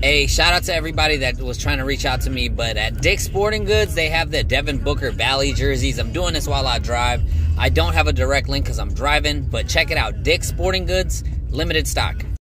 Hey, shout out to everybody that was trying to reach out to me, but at Dick's Sporting Goods, they have the Devin Booker Valley jerseys. I'm doing this while I drive. I don't have a direct link because I'm driving, but check it out. Dick's Sporting Goods, limited stock.